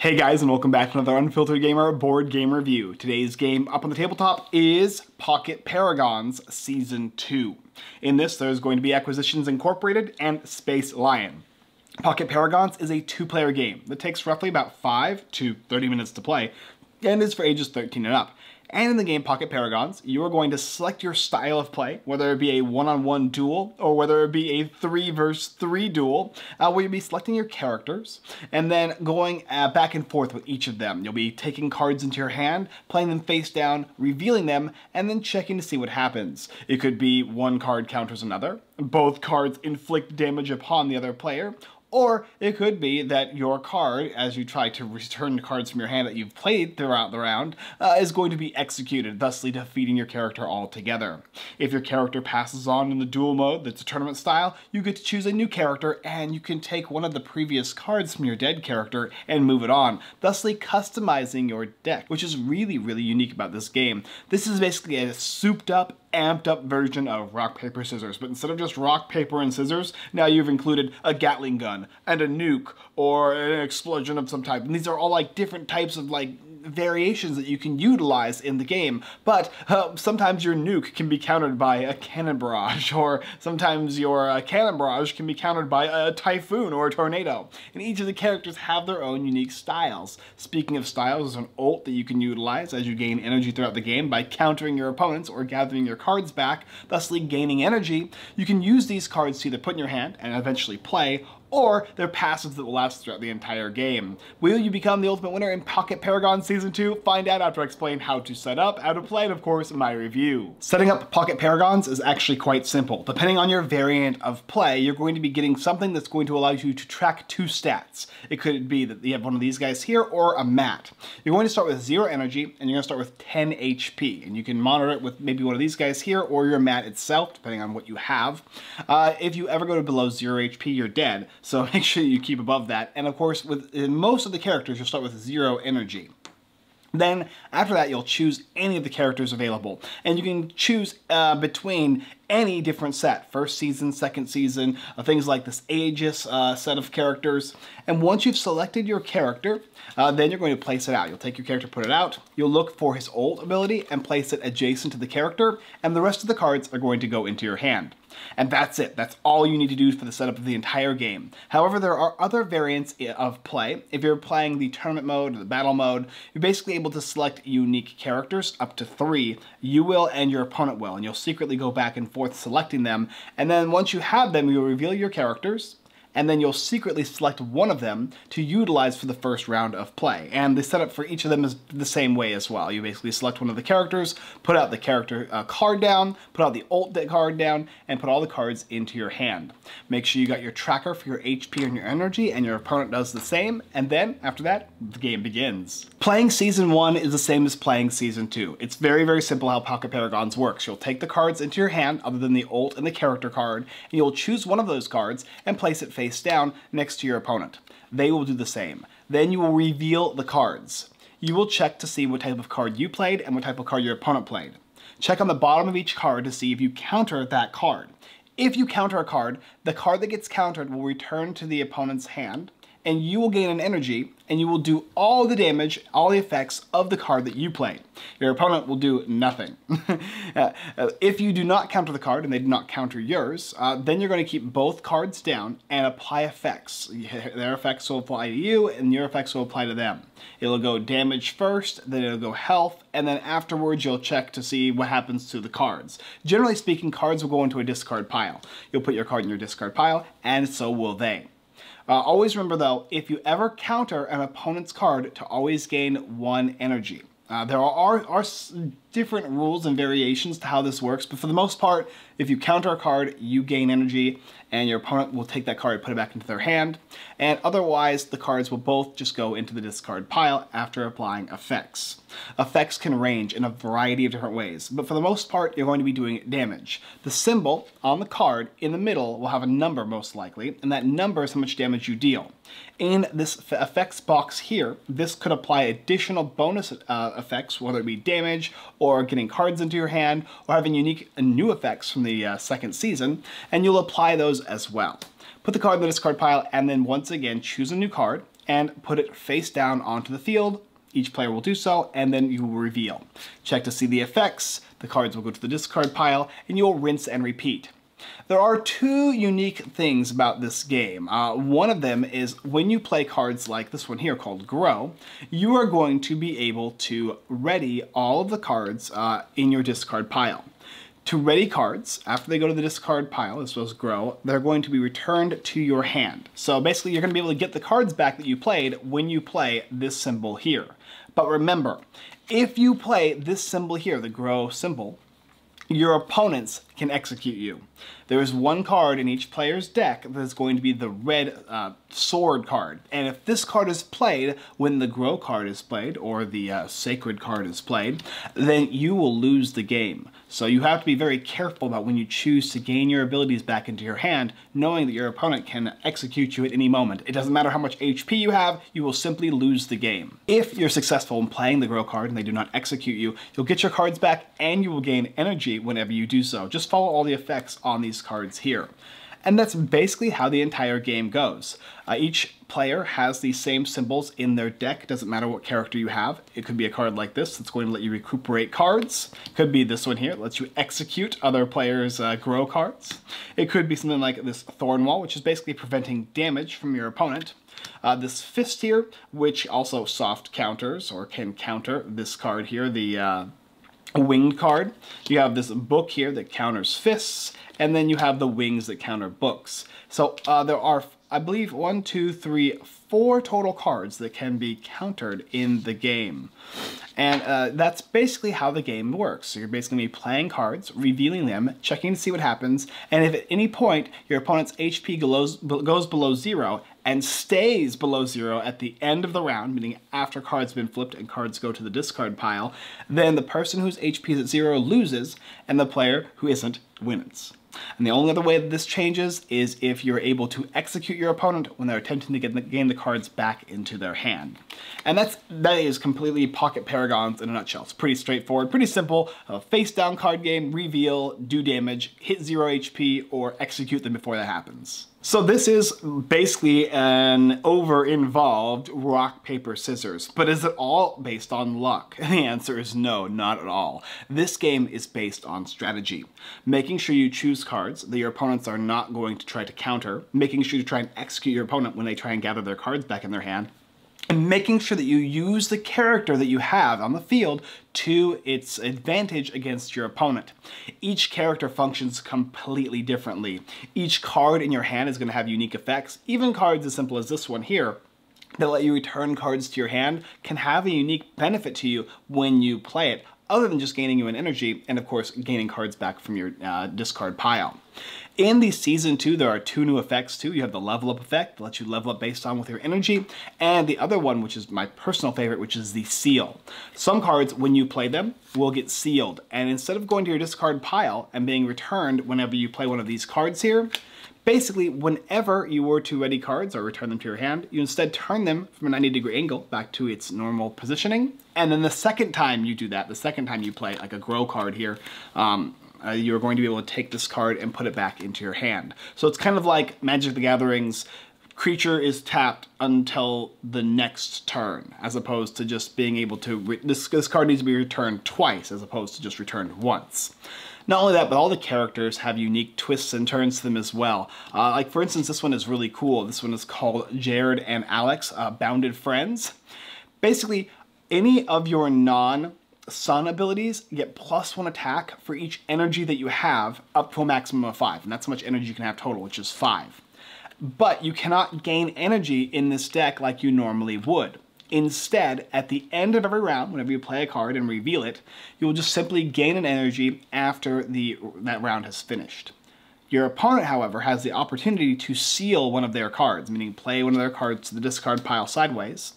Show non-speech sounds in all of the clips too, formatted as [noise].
Hey guys, and welcome back to another Unfiltered Gamer board game review. Today's game up on the tabletop is Pocket Paragons Season 2. In this, there's going to be Acquisitions Incorporated and Space Lion. Pocket Paragons is a two-player game that takes roughly about 5 to 30 minutes to play, and is for ages 13 and up. And in the game Pocket Paragons, you are going to select your style of play, whether it be a one-on-one -on -one duel or whether it be a three versus three duel, uh, where you'll be selecting your characters and then going uh, back and forth with each of them. You'll be taking cards into your hand, playing them face down, revealing them, and then checking to see what happens. It could be one card counters another, both cards inflict damage upon the other player, or it could be that your card, as you try to return cards from your hand that you've played throughout the round, uh, is going to be executed, thusly defeating your character altogether. If your character passes on in the duel mode, that's a tournament style, you get to choose a new character and you can take one of the previous cards from your dead character and move it on, thusly customizing your deck, which is really, really unique about this game. This is basically a souped up amped up version of rock, paper, scissors. But instead of just rock, paper, and scissors, now you've included a Gatling gun and a nuke or an explosion of some type. And these are all like different types of like variations that you can utilize in the game, but uh, sometimes your nuke can be countered by a cannon barrage, [laughs] or sometimes your uh, cannon barrage can be countered by a typhoon or a tornado. And each of the characters have their own unique styles. Speaking of styles, there's an ult that you can utilize as you gain energy throughout the game by countering your opponents or gathering your cards back, thusly gaining energy. You can use these cards to either put in your hand and eventually play, or they're passives that will last throughout the entire game. Will you become the ultimate winner in Pocket Paragon Season 2? Find out after I explain how to set up, how to play, and of course, my review. Setting up Pocket Paragons is actually quite simple. Depending on your variant of play, you're going to be getting something that's going to allow you to track two stats. It could be that you have one of these guys here or a mat. You're going to start with zero energy and you're going to start with 10 HP. And you can monitor it with maybe one of these guys here or your mat itself, depending on what you have. Uh, if you ever go to below zero HP, you're dead. So [laughs] make sure you keep above that. And of course, with most of the characters, you'll start with zero energy. Then after that, you'll choose any of the characters available. And you can choose uh, between any different set, first season, second season, uh, things like this Aegis uh, set of characters. And once you've selected your character, uh, then you're going to place it out. You'll take your character, put it out, you'll look for his ult ability and place it adjacent to the character, and the rest of the cards are going to go into your hand. And that's it. That's all you need to do for the setup of the entire game. However, there are other variants of play. If you're playing the tournament mode or the battle mode, you're basically able to select unique characters, up to three. You will and your opponent will, and you'll secretly go back and forth selecting them. And then once you have them, you'll reveal your characters, and then you'll secretly select one of them to utilize for the first round of play. And the setup for each of them is the same way as well. You basically select one of the characters, put out the character uh, card down, put out the ult card down, and put all the cards into your hand. Make sure you got your tracker for your HP and your energy, and your opponent does the same, and then, after that, the game begins. Playing Season 1 is the same as playing Season 2. It's very, very simple how Pocket Paragons works. You'll take the cards into your hand, other than the ult and the character card, and you'll choose one of those cards and place it face down next to your opponent. They will do the same. Then you will reveal the cards. You will check to see what type of card you played and what type of card your opponent played. Check on the bottom of each card to see if you counter that card. If you counter a card, the card that gets countered will return to the opponent's hand, and you will gain an energy and you will do all the damage, all the effects of the card that you played. Your opponent will do nothing. [laughs] uh, if you do not counter the card and they do not counter yours, uh, then you're going to keep both cards down and apply effects. [laughs] Their effects will apply to you and your effects will apply to them. It'll go damage first, then it'll go health, and then afterwards you'll check to see what happens to the cards. Generally speaking, cards will go into a discard pile. You'll put your card in your discard pile, and so will they. Uh, always remember though, if you ever counter an opponent's card to always gain one energy. Uh, there are, are different rules and variations to how this works, but for the most part, if you counter a card, you gain energy, and your opponent will take that card, and put it back into their hand, and otherwise the cards will both just go into the discard pile after applying effects. Effects can range in a variety of different ways, but for the most part, you're going to be doing damage. The symbol on the card in the middle will have a number most likely, and that number is how much damage you deal. In this effects box here, this could apply additional bonus uh, effects, whether it be damage or getting cards into your hand, or having unique and new effects from the uh, second season, and you'll apply those as well. Put the card in the discard pile, and then once again choose a new card, and put it face down onto the field. Each player will do so, and then you will reveal. Check to see the effects, the cards will go to the discard pile, and you'll rinse and repeat. There are two unique things about this game. Uh, one of them is when you play cards like this one here called Grow, you are going to be able to ready all of the cards uh, in your discard pile. To ready cards, after they go to the discard pile, as well as Grow, they're going to be returned to your hand. So basically you're going to be able to get the cards back that you played when you play this symbol here. But remember, if you play this symbol here, the Grow symbol, your opponents can execute you. There is one card in each player's deck that is going to be the red uh, sword card. And if this card is played when the grow card is played, or the uh, sacred card is played, then you will lose the game. So you have to be very careful about when you choose to gain your abilities back into your hand, knowing that your opponent can execute you at any moment. It doesn't matter how much HP you have, you will simply lose the game. If you're successful in playing the grow card and they do not execute you, you'll get your cards back and you will gain energy whenever you do so. Just follow all the effects on these cards here. And that's basically how the entire game goes. Uh, each player has these same symbols in their deck. Doesn't matter what character you have. It could be a card like this that's going to let you recuperate cards. Could be this one here. Lets you execute other players' uh, grow cards. It could be something like this Thorn Wall, which is basically preventing damage from your opponent. Uh, this fist here, which also soft counters or can counter this card here, the uh, winged card. You have this book here that counters fists, and then you have the wings that counter books. So uh, there are, I believe, one, two, three, four total cards that can be countered in the game. And uh, that's basically how the game works. So you're basically playing cards, revealing them, checking to see what happens, and if at any point your opponent's HP goes below zero and stays below zero at the end of the round, meaning after cards have been flipped and cards go to the discard pile, then the person whose HP is at zero loses, and the player who isn't wins. And the only other way that this changes is if you're able to execute your opponent when they're attempting to get the, gain the cards back into their hand. And that's, that is completely Pocket Paragons in a nutshell. It's pretty straightforward, pretty simple. A face down card game, reveal, do damage, hit zero HP, or execute them before that happens. So this is basically an over-involved rock, paper, scissors. But is it all based on luck? [laughs] The answer is no, not at all. This game is based on strategy. Making sure you choose cards that your opponents are not going to try to counter, making sure you try and execute your opponent when they try and gather their cards back in their hand, and making sure that you use the character that you have on the field to its advantage against your opponent. Each character functions completely differently. Each card in your hand is going to have unique effects. Even cards as simple as this one here that let you return cards to your hand can have a unique benefit to you when you play it other than just gaining you an energy and of course gaining cards back from your uh, discard pile. In the season two, there are two new effects too. You have the level up effect that lets you level up based on with your energy, and the other one, which is my personal favorite, which is the seal. Some cards, when you play them, will get sealed, and instead of going to your discard pile and being returned whenever you play one of these cards here, Basically, whenever you were to ready cards or return them to your hand, you instead turn them from a 90 degree angle back to its normal positioning. And then the second time you do that, the second time you play like a grow card here, um, uh, you're going to be able to take this card and put it back into your hand. So it's kind of like Magic the Gathering's creature is tapped until the next turn, as opposed to just being able to, this, this card needs to be returned twice, as opposed to just returned once. Not only that, but all the characters have unique twists and turns to them as well. Uh, like, for instance, this one is really cool. This one is called Jared and Alex, uh, Bounded Friends. Basically, any of your non sun abilities get plus one attack for each energy that you have up to a maximum of five. And that's how much energy you can have total, which is five. But you cannot gain energy in this deck like you normally would. Instead, at the end of every round, whenever you play a card and reveal it, you will just simply gain an energy after the, that round has finished. Your opponent, however, has the opportunity to seal one of their cards, meaning play one of their cards to the discard pile sideways,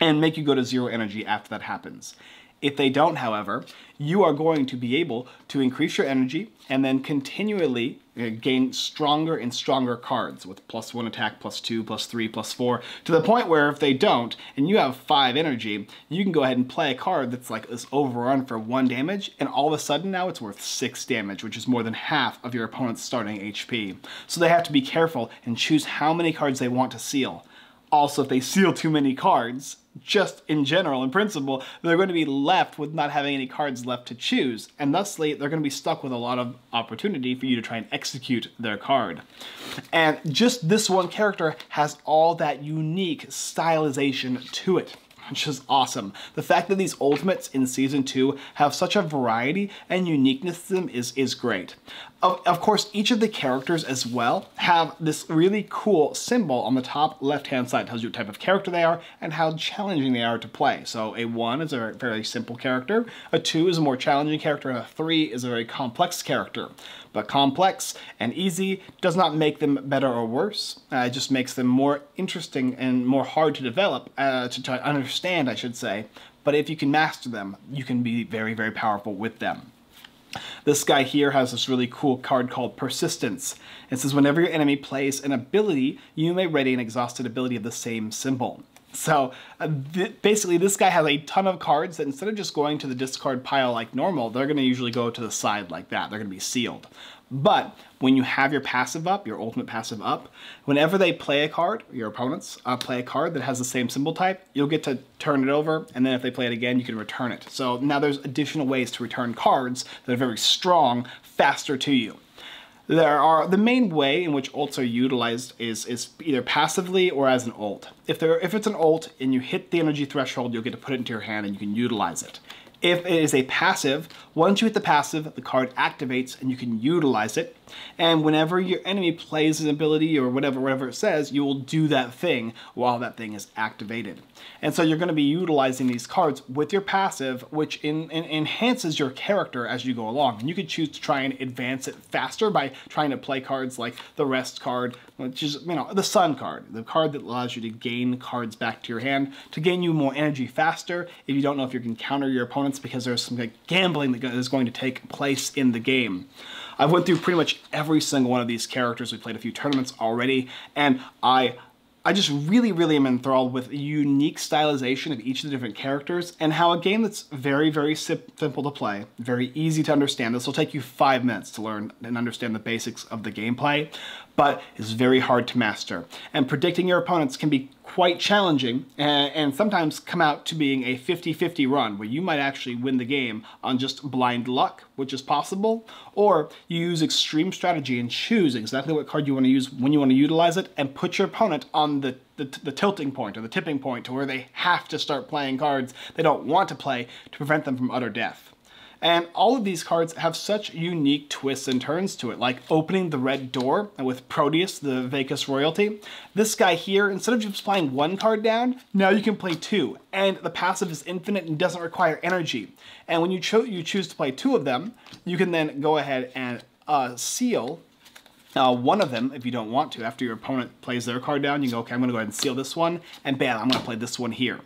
and make you go to zero energy after that happens. If they don't, however, you are going to be able to increase your energy and then continually Uh, gain stronger and stronger cards with plus one attack, plus two, plus three, plus four, to the point where if they don't, and you have five energy, you can go ahead and play a card that's like this overrun for one damage, and all of a sudden now it's worth six damage, which is more than half of your opponent's starting HP. So they have to be careful and choose how many cards they want to seal. Also, if they seal too many cards, just in general, in principle, they're going to be left with not having any cards left to choose, and thusly they're going to be stuck with a lot of opportunity for you to try and execute their card. And just this one character has all that unique stylization to it which is awesome. The fact that these ultimates in season two have such a variety and uniqueness to them is, is great. Of, of course, each of the characters as well have this really cool symbol on the top left-hand side. It tells you what type of character they are and how challenging they are to play. So a one is a very simple character, a two is a more challenging character, and a three is a very complex character. But complex and easy does not make them better or worse. Uh, it just makes them more interesting and more hard to develop, uh, to try to understand, I should say. But if you can master them, you can be very, very powerful with them. This guy here has this really cool card called Persistence. It says whenever your enemy plays an ability, you may ready an exhausted ability of the same symbol. So uh, th basically this guy has a ton of cards that instead of just going to the discard pile like normal, they're going to usually go to the side like that. They're going to be sealed. But when you have your passive up, your ultimate passive up, whenever they play a card, your opponents uh, play a card that has the same symbol type, you'll get to turn it over, and then if they play it again, you can return it. So now there's additional ways to return cards that are very strong, faster to you. There are the main way in which ults are utilized is is either passively or as an ult. If there if it's an ult and you hit the energy threshold, you'll get to put it into your hand and you can utilize it. If it is a passive, once you hit the passive, the card activates and you can utilize it. And whenever your enemy plays an ability or whatever, whatever it says, you will do that thing while that thing is activated. And so you're going to be utilizing these cards with your passive, which in, in, enhances your character as you go along. And you could choose to try and advance it faster by trying to play cards like the rest card, which is, you know, the sun card, the card that allows you to gain cards back to your hand, to gain you more energy faster if you don't know if you can counter your opponents because there's some like gambling that is going to take place in the game. I've went through pretty much every single one of these characters. We played a few tournaments already, and I I just really, really am enthralled with the unique stylization of each of the different characters and how a game that's very, very simple to play, very easy to understand. This will take you five minutes to learn and understand the basics of the gameplay, but is very hard to master. And predicting your opponents can be quite challenging and, and sometimes come out to being a 50-50 run where you might actually win the game on just blind luck, which is possible, or you use extreme strategy and choose exactly what card you want to use when you want to utilize it and put your opponent on the, the, the tilting point or the tipping point to where they have to start playing cards they don't want to play to prevent them from utter death. And all of these cards have such unique twists and turns to it, like opening the red door with Proteus, the Vacus royalty. This guy here, instead of just playing one card down, now you can play two. And the passive is infinite and doesn't require energy. And when you, cho you choose to play two of them, you can then go ahead and uh, seal uh, one of them, if you don't want to, after your opponent plays their card down, you go, okay, I'm gonna go ahead and seal this one, and bam, I'm gonna play this one here.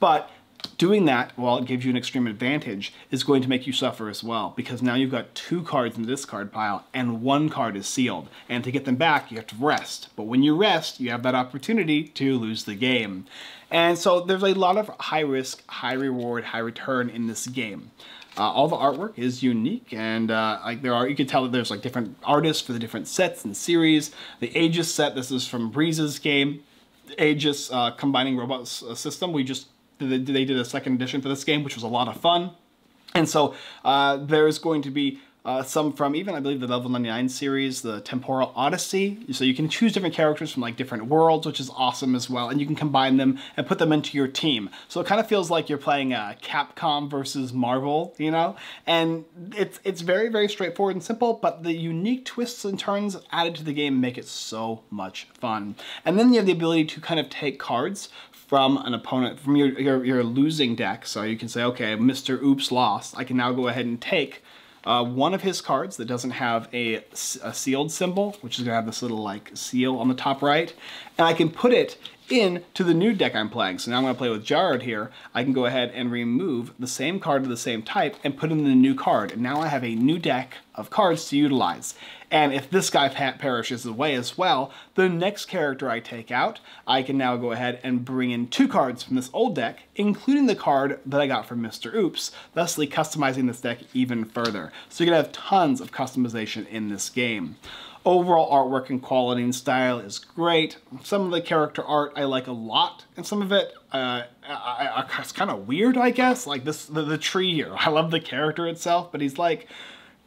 But Doing that, while it gives you an extreme advantage, is going to make you suffer as well, because now you've got two cards in the discard pile, and one card is sealed. And to get them back, you have to rest. But when you rest, you have that opportunity to lose the game. And so there's a lot of high risk, high reward, high return in this game. Uh, all the artwork is unique, and uh, like there are, you can tell that there's like different artists for the different sets and series. The Aegis set, this is from Breeze's game. Aegis uh, combining robots uh, system. We just they did a second edition for this game, which was a lot of fun. And so uh, there's going to be uh, some from even, I believe, the Level 99 series, the Temporal Odyssey. So you can choose different characters from like different worlds, which is awesome as well. And you can combine them and put them into your team. So it kind of feels like you're playing uh, Capcom versus Marvel, you know? And it's, it's very, very straightforward and simple, but the unique twists and turns added to the game make it so much fun. And then you have the ability to kind of take cards from an opponent, from your, your, your losing deck. So you can say, okay, Mr. Oops lost. I can now go ahead and take uh, one of his cards that doesn't have a, a sealed symbol, which is to have this little like seal on the top right, and I can put it into the new deck I'm playing. So now I'm going to play with Jarod here. I can go ahead and remove the same card of the same type and put in the new card. And now I have a new deck of cards to utilize. And if this guy perishes away as well, the next character I take out, I can now go ahead and bring in two cards from this old deck, including the card that I got from Mr. Oops, thusly customizing this deck even further. So you're gonna have tons of customization in this game. Overall artwork and quality and style is great. Some of the character art I like a lot, and some of it uh, I, I, it's kind of weird, I guess. Like this, the, the tree here. [laughs] I love the character itself, but he's like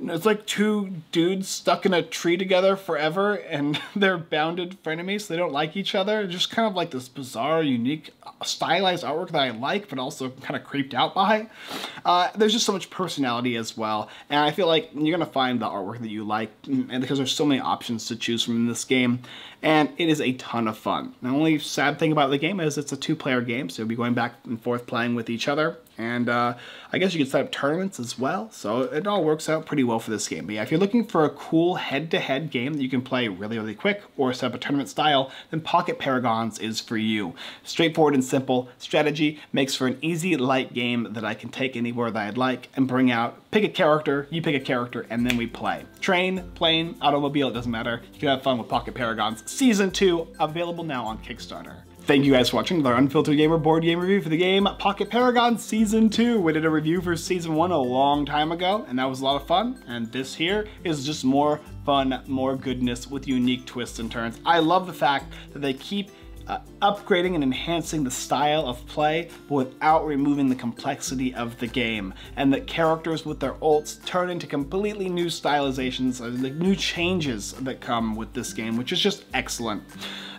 it's like two dudes stuck in a tree together forever and [laughs] they're bounded frenemies. So they don't like each other. Just kind of like this bizarre, unique, stylized artwork that I like, but also kind of creeped out by. Uh, there's just so much personality as well. And I feel like you're going to find the artwork that you like and because there's so many options to choose from in this game. And it is a ton of fun. The only sad thing about the game is it's a two-player game, so you'll be going back and forth playing with each other. And uh, I guess you can set up tournaments as well, so it all works out pretty well for this game. But yeah, if you're looking for a cool head-to-head -head game that you can play really, really quick or set up a tournament style, then Pocket Paragons is for you. Straightforward and simple strategy makes for an easy, light game that I can take anywhere that I'd like and bring out, pick a character, you pick a character, and then we play. Train, plane, automobile, it doesn't matter. You can have fun with Pocket Paragons. Season 2, available now on Kickstarter. Thank you guys for watching our Unfiltered Gamer board game review for the game Pocket Paragon Season 2. We did a review for Season 1 a long time ago, and that was a lot of fun. And this here is just more fun, more goodness with unique twists and turns. I love the fact that they keep uh, upgrading and enhancing the style of play, but without removing the complexity of the game. And that characters with their ults turn into completely new stylizations, uh, like new changes that come with this game, which is just excellent.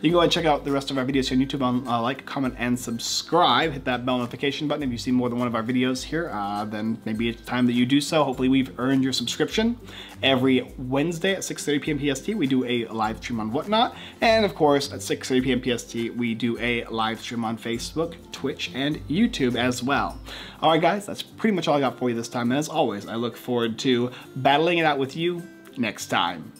You can go and check out the rest of our videos here on YouTube on uh, like, comment, and subscribe. Hit that bell notification button if you see more than one of our videos here. Uh, then maybe it's time that you do so. Hopefully we've earned your subscription. Every Wednesday at 6.30 p.m. PST, we do a live stream on Whatnot. And of course, at 6.30 p.m. PST, we do a live stream on Facebook, Twitch, and YouTube as well. All right, guys, that's pretty much all I got for you this time. And as always, I look forward to battling it out with you next time.